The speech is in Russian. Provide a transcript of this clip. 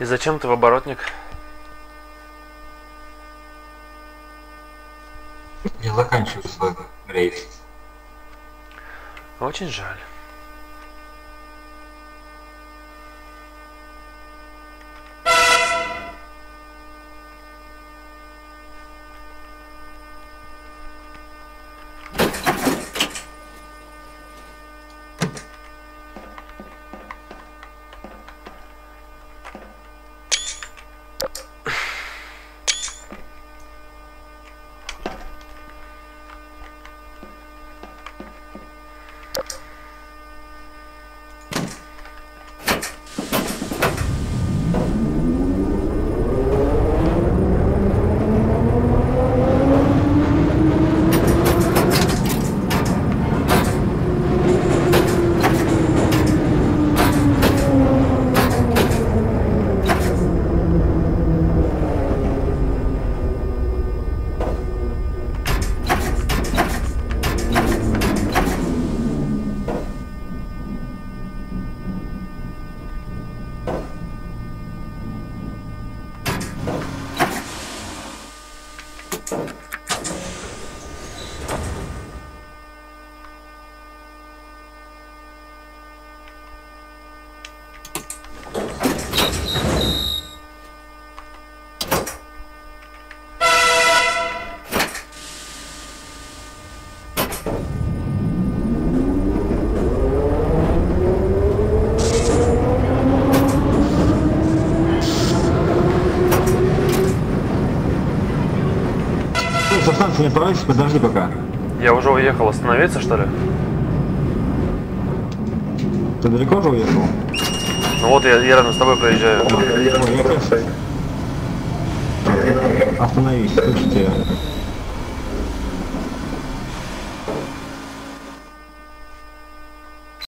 И зачем ты в оборотник? Я заканчиваю свой рейс. Очень жаль. Ну, не отправляйся, подожди пока. Я уже уехал. Остановиться, что ли? Ты далеко уже уехал? Ну вот я, я рядом с тобой проезжаю. Ой, я Остановись, слушайте.